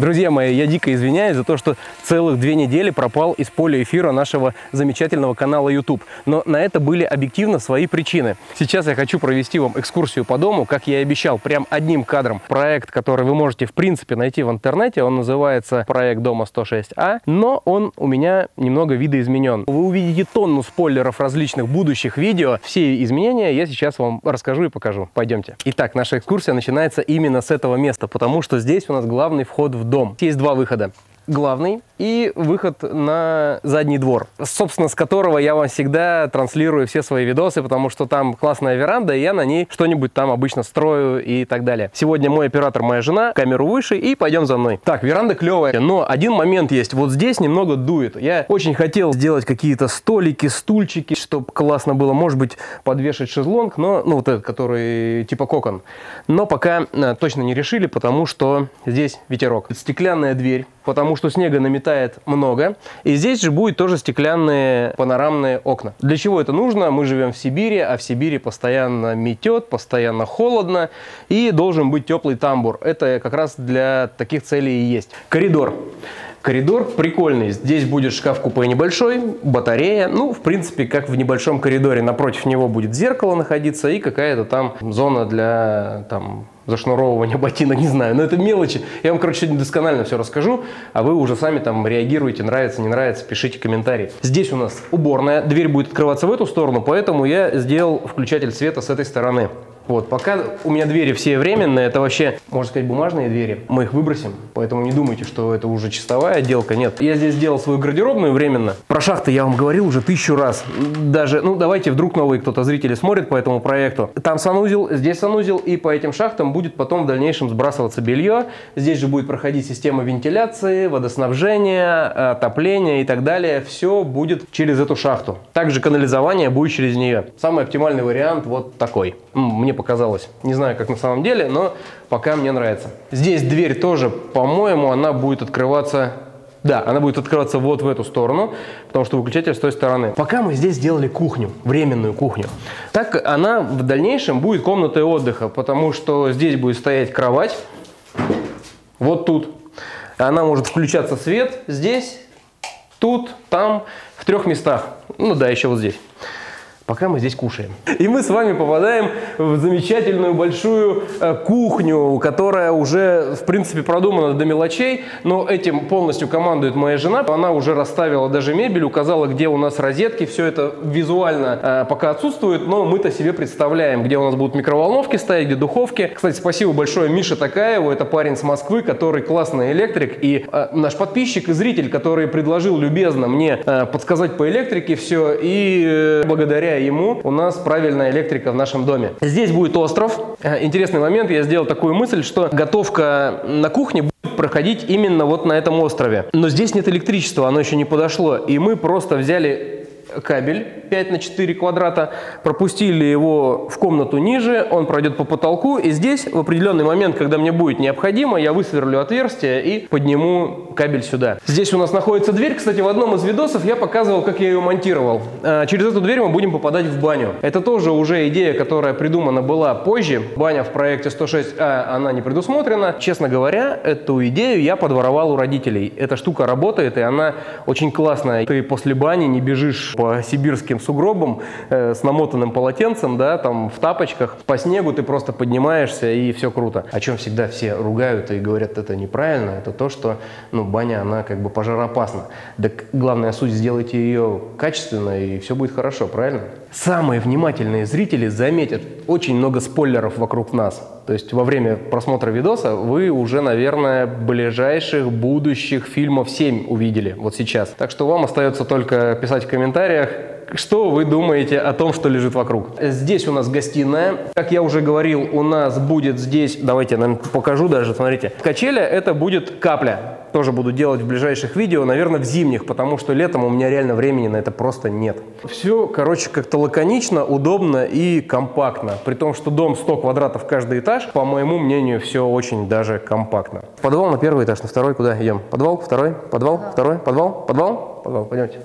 Друзья мои, я дико извиняюсь за то, что целых две недели пропал из поля эфира нашего замечательного канала YouTube. Но на это были объективно свои причины. Сейчас я хочу провести вам экскурсию по дому, как я и обещал, прям одним кадром. Проект, который вы можете в принципе найти в интернете, он называется проект дома 106А, но он у меня немного видоизменен. Вы увидите тонну спойлеров различных будущих видео. Все изменения я сейчас вам расскажу и покажу. Пойдемте. Итак, наша экскурсия начинается именно с этого места, потому что здесь у нас главный вход в дом. Есть два выхода главный и выход на задний двор, собственно, с которого я вам всегда транслирую все свои видосы, потому что там классная веранда, и я на ней что-нибудь там обычно строю и так далее. Сегодня мой оператор, моя жена, камеру выше, и пойдем за мной. Так, веранда клевая, но один момент есть. Вот здесь немного дует. Я очень хотел сделать какие-то столики, стульчики, чтобы классно было, может быть, подвешать шезлонг, но, ну, вот этот, который типа кокон. Но пока а, точно не решили, потому что здесь ветерок. Стеклянная дверь, потому что снега наметает много. И здесь же будет тоже стеклянные панорамные окна. Для чего это нужно? Мы живем в Сибири, а в Сибири постоянно метет, постоянно холодно, и должен быть теплый тамбур. Это как раз для таких целей и есть. Коридор. Коридор прикольный. Здесь будет шкаф-купе небольшой, батарея. Ну, в принципе, как в небольшом коридоре. Напротив него будет зеркало находиться и какая-то там зона для там, зашнуровывания ботинок, не знаю. Но это мелочи. Я вам, короче, сегодня досконально все расскажу, а вы уже сами там реагируете, нравится, не нравится, пишите комментарии. Здесь у нас уборная. Дверь будет открываться в эту сторону, поэтому я сделал включатель света с этой стороны. Вот, пока у меня двери все временные, это вообще, можно сказать, бумажные двери. Мы их выбросим, поэтому не думайте, что это уже чистовая отделка. Нет, я здесь сделал свою гардеробную временно. Про шахты я вам говорил уже тысячу раз. Даже, ну давайте, вдруг новые кто-то зрители смотрит по этому проекту. Там санузел, здесь санузел, и по этим шахтам будет потом в дальнейшем сбрасываться белье. Здесь же будет проходить система вентиляции, водоснабжения, отопления и так далее. Все будет через эту шахту. Также канализование будет через нее. Самый оптимальный вариант вот такой. Мне показалось. Не знаю, как на самом деле, но пока мне нравится. Здесь дверь тоже, по-моему, она будет открываться... Да, она будет открываться вот в эту сторону, потому что выключатель с той стороны. Пока мы здесь сделали кухню, временную кухню. Так она в дальнейшем будет комнатой отдыха, потому что здесь будет стоять кровать, вот тут. Она может включаться свет здесь, тут, там, в трех местах. Ну да, еще вот здесь пока мы здесь кушаем. И мы с вами попадаем в замечательную большую э, кухню, которая уже, в принципе, продумана до мелочей, но этим полностью командует моя жена. Она уже расставила даже мебель, указала, где у нас розетки, все это визуально э, пока отсутствует, но мы-то себе представляем, где у нас будут микроволновки стоять, где духовки. Кстати, спасибо большое Мише Такаеву, это парень с Москвы, который классный электрик, и э, наш подписчик и зритель, который предложил любезно мне подсказать по электрике все, и благодаря ему у нас правильная электрика в нашем доме. Здесь будет остров. Э, интересный момент, я сделал такую мысль, что готовка на кухне будет проходить именно вот на этом острове. Но здесь нет электричества, оно еще не подошло. И мы просто взяли кабель 5 на 4 квадрата, пропустили его в комнату ниже, он пройдет по потолку, и здесь в определенный момент, когда мне будет необходимо, я высверлю отверстие и подниму кабель сюда. Здесь у нас находится дверь, кстати, в одном из видосов я показывал, как я ее монтировал. А, через эту дверь мы будем попадать в баню. Это тоже уже идея, которая придумана была позже. Баня в проекте 106А, она не предусмотрена. Честно говоря, эту идею я подворовал у родителей. Эта штука работает, и она очень классная. Ты после бани не бежишь по сибирским сугробам э, с намотанным полотенцем, да, там в тапочках, по снегу ты просто поднимаешься и все круто. О чем всегда все ругают и говорят, это неправильно, это то, что, ну, баня, она как бы пожароопасна. Так главная суть, сделайте ее качественно и все будет хорошо, правильно? Самые внимательные зрители заметят очень много спойлеров вокруг нас. То есть во время просмотра видоса вы уже, наверное, ближайших будущих фильмов 7 увидели вот сейчас. Так что вам остается только писать в комментариях, что вы думаете о том, что лежит вокруг. Здесь у нас гостиная. Как я уже говорил, у нас будет здесь, давайте я, наверное, покажу даже, смотрите. Качеля это будет капля тоже буду делать в ближайших видео, наверное, в зимних, потому что летом у меня реально времени на это просто нет. Все, короче, как-то лаконично, удобно и компактно. При том, что дом 100 квадратов каждый этаж, по моему мнению, все очень даже компактно. Подвал на первый этаж, на второй куда идем? Подвал, второй, подвал, второй, подвал, подвал, подвал, пойдемте.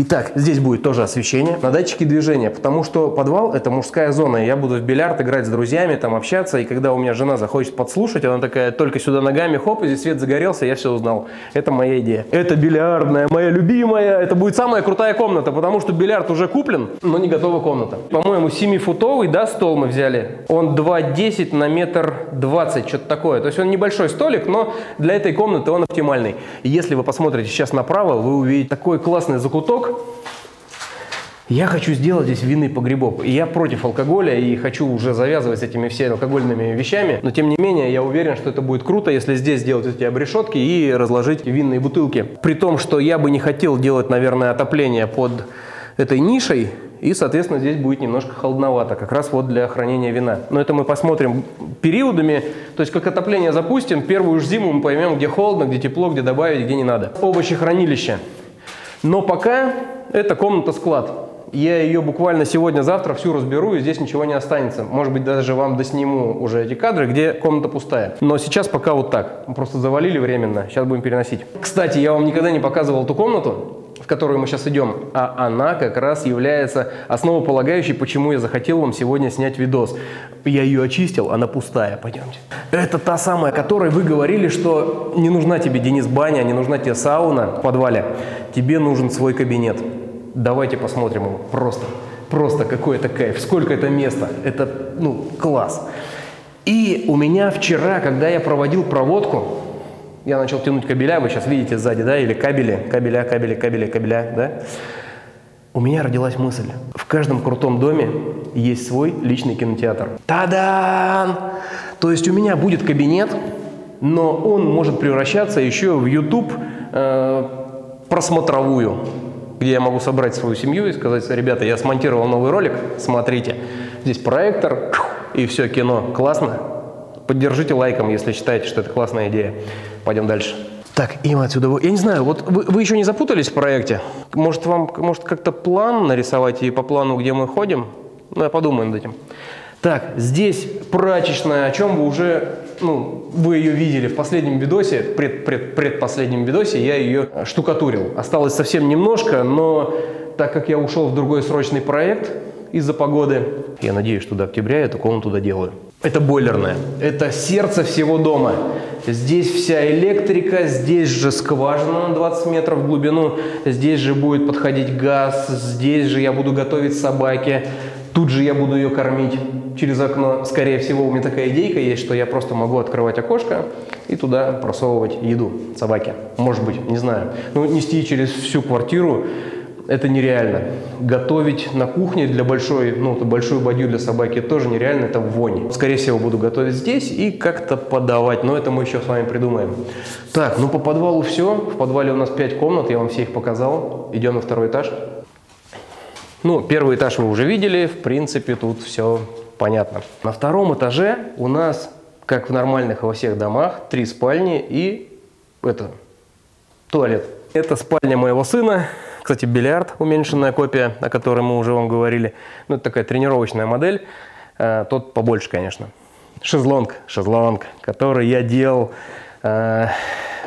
Итак, здесь будет тоже освещение на датчике движения, потому что подвал это мужская зона. Я буду в бильярд играть с друзьями, там общаться, и когда у меня жена захочет подслушать, она такая только сюда ногами, хоп, и здесь свет загорелся, я все узнал. Это моя идея. Это бильярдная, моя любимая. Это будет самая крутая комната, потому что бильярд уже куплен, но не готова комната. По-моему, 7-футовый, да, стол мы взяли. Он 2,10 на метр 20, что-то такое. То есть он небольшой столик, но для этой комнаты он оптимальный. И если вы посмотрите сейчас направо, вы увидите такой классный закуток, я хочу сделать здесь винный погребок. И я против алкоголя и хочу уже завязывать с этими всеми алкогольными вещами. Но тем не менее, я уверен, что это будет круто, если здесь сделать эти обрешетки и разложить винные бутылки. При том, что я бы не хотел делать, наверное, отопление под этой нишей, и, соответственно, здесь будет немножко холодновато, как раз вот для хранения вина. Но это мы посмотрим периодами, то есть как отопление запустим, первую же зиму мы поймем, где холодно, где тепло, где добавить, где не надо. Овощехранилище. Но пока это комната-склад. Я ее буквально сегодня-завтра всю разберу, и здесь ничего не останется. Может быть, даже вам досниму уже эти кадры, где комната пустая. Но сейчас пока вот так. Просто завалили временно. Сейчас будем переносить. Кстати, я вам никогда не показывал ту комнату, которую мы сейчас идем, а она как раз является основополагающей, почему я захотел вам сегодня снять видос. Я ее очистил, она пустая, пойдемте. Это та самая, которой вы говорили, что не нужна тебе, Денис, баня, не нужна тебе сауна в подвале, тебе нужен свой кабинет. Давайте посмотрим его. Просто, просто какой это кайф. Сколько это места. Это, ну, класс. И у меня вчера, когда я проводил проводку, я начал тянуть кабеля, вы сейчас видите сзади, да, или кабели, кабеля, кабели, кабели, кабеля, да. У меня родилась мысль. В каждом крутом доме есть свой личный кинотеатр. Та-дан! То есть у меня будет кабинет, но он может превращаться еще в YouTube э, просмотровую где я могу собрать свою семью и сказать, ребята, я смонтировал новый ролик, смотрите, здесь проектор, и все, кино, классно. Поддержите лайком, если считаете, что это классная идея. Пойдем дальше. Так, и мы отсюда... Я не знаю, вот вы, вы еще не запутались в проекте? Может, вам может как-то план нарисовать и по плану, где мы ходим? Ну, я подумаю над этим. Так, здесь прачечная, о чем вы уже, ну, вы ее видели в последнем видосе, пред, пред, предпоследнем видосе, я ее штукатурил. Осталось совсем немножко, но так как я ушел в другой срочный проект из-за погоды, я надеюсь, что до октября я эту комнату доделаю. Это бойлерная, это сердце всего дома. Здесь вся электрика, здесь же скважина на 20 метров в глубину, здесь же будет подходить газ, здесь же я буду готовить собаке, тут же я буду ее кормить через окно. Скорее всего, у меня такая идейка есть, что я просто могу открывать окошко и туда просовывать еду собаке. Может быть, не знаю. Но нести через всю квартиру это нереально. Готовить на кухне для большой, ну, большую бадью для собаки тоже нереально, это вонь. Скорее всего, буду готовить здесь и как-то подавать, но это мы еще с вами придумаем. Так, ну по подвалу все. В подвале у нас 5 комнат, я вам все их показал. Идем на второй этаж. Ну, первый этаж вы уже видели, в принципе, тут все понятно. На втором этаже у нас, как в нормальных во всех домах, три спальни и это, туалет. Это спальня моего сына. Кстати, бильярд, уменьшенная копия, о которой мы уже вам говорили. Ну, это такая тренировочная модель. А, тот побольше, конечно. Шезлонг, шезлонг, который я делал э,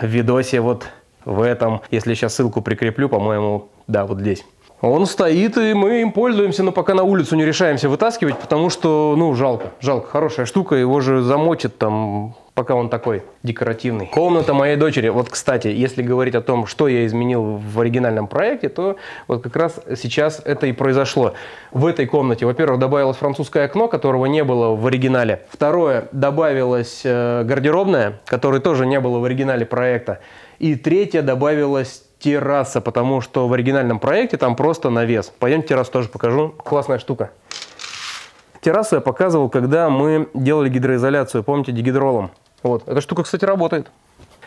в видосе вот в этом. Если сейчас ссылку прикреплю, по-моему, да, вот здесь. Он стоит, и мы им пользуемся, но пока на улицу не решаемся вытаскивать, потому что, ну, жалко. Жалко. Хорошая штука, его же замочит там, пока он такой декоративный. Комната моей дочери. Вот, кстати, если говорить о том, что я изменил в оригинальном проекте, то вот как раз сейчас это и произошло. В этой комнате, во-первых, добавилось французское окно, которого не было в оригинале. Второе, добавилась э, гардеробная, которой тоже не было в оригинале проекта. И третье, добавилась терраса, потому что в оригинальном проекте там просто навес. Пойдемте террасу тоже покажу. Классная штука. Террасу я показывал, когда мы делали гидроизоляцию, помните, дигидролом. Вот, эта штука, кстати, работает.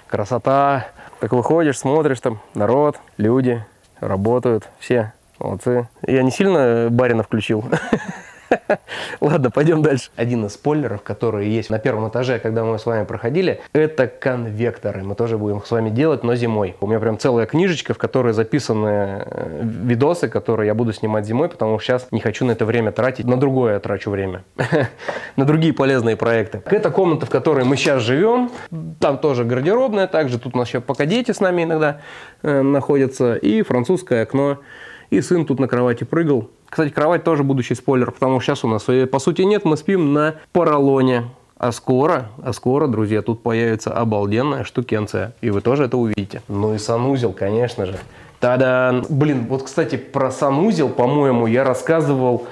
Красота. Как выходишь, смотришь там, народ, люди работают, все молодцы. Я не сильно барина включил. Ладно, пойдем дальше. Один из спойлеров, которые есть на первом этаже, когда мы с вами проходили, это конвекторы. Мы тоже будем с вами делать, но зимой. У меня прям целая книжечка, в которой записаны э, видосы, которые я буду снимать зимой, потому что сейчас не хочу на это время тратить. На другое я трачу время. На другие полезные проекты. Это комната, в которой мы сейчас живем. Там тоже гардеробная. Также тут у нас еще пока дети с нами иногда э, находятся. И французское окно И сын тут на кровати прыгал. Кстати, кровать тоже будущий спойлер, потому что сейчас у нас, по сути, нет, мы спим на поролоне. А скоро, а скоро, друзья, тут появится обалденная штукенция. И вы тоже это увидите. Ну и санузел, конечно же. Та-да! Блин, вот, кстати, про санузел, по-моему, я рассказывал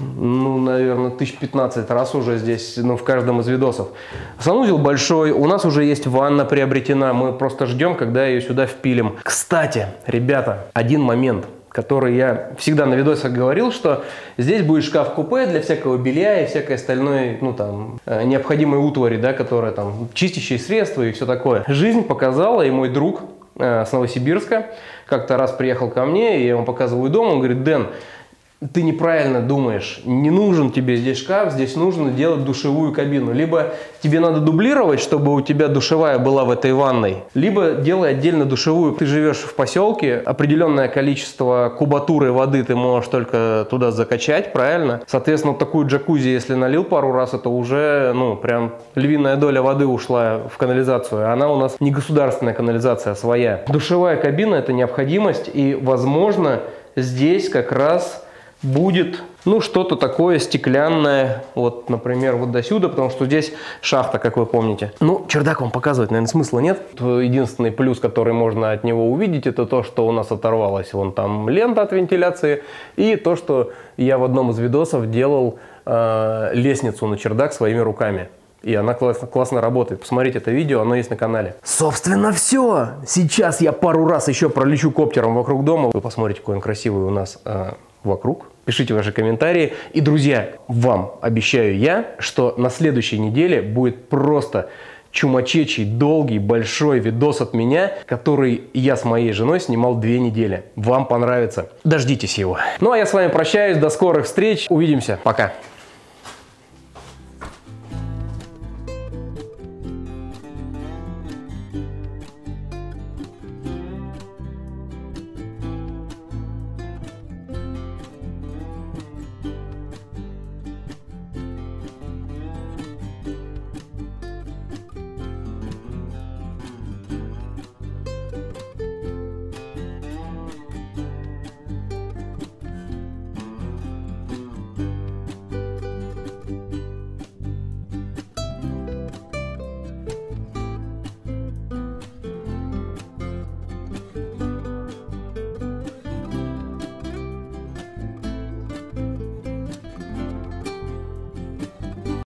ну, наверное, тысяч 15 раз уже здесь, ну, в каждом из видосов. Санузел большой, у нас уже есть ванна приобретена, мы просто ждем, когда ее сюда впилим. Кстати, ребята, один момент, который я всегда на видосах говорил, что здесь будет шкаф-купе для всякого белья и всякой остальной, ну, там, э, необходимой утвари, да, которая там, чистящие средства и все такое. Жизнь показала, и мой друг э, с Новосибирска как-то раз приехал ко мне, и я ему показываю дом, он говорит, Дэн, ты неправильно думаешь, не нужен тебе здесь шкаф, здесь нужно делать душевую кабину. Либо тебе надо дублировать, чтобы у тебя душевая была в этой ванной, либо делай отдельно душевую. Ты живешь в поселке, определенное количество кубатуры воды ты можешь только туда закачать, правильно? Соответственно, такую джакузи, если налил пару раз, это уже, ну, прям львиная доля воды ушла в канализацию. Она у нас не государственная канализация, а своя. Душевая кабина – это необходимость, и, возможно, здесь как раз будет, ну, что-то такое стеклянное, вот, например, вот до сюда, потому что здесь шахта, как вы помните. Ну, чердак вам показывать, наверное, смысла нет. Единственный плюс, который можно от него увидеть, это то, что у нас оторвалась вон там лента от вентиляции, и то, что я в одном из видосов делал э, лестницу на чердак своими руками. И она классно, классно работает. Посмотрите это видео, оно есть на канале. Собственно, все. Сейчас я пару раз еще пролечу коптером вокруг дома. Вы посмотрите, какой он красивый у нас э, вокруг. Пишите ваши комментарии. И, друзья, вам обещаю я, что на следующей неделе будет просто чумачечий, долгий, большой видос от меня, который я с моей женой снимал две недели. Вам понравится. Дождитесь его. Ну а я с вами прощаюсь. До скорых встреч. Увидимся. Пока.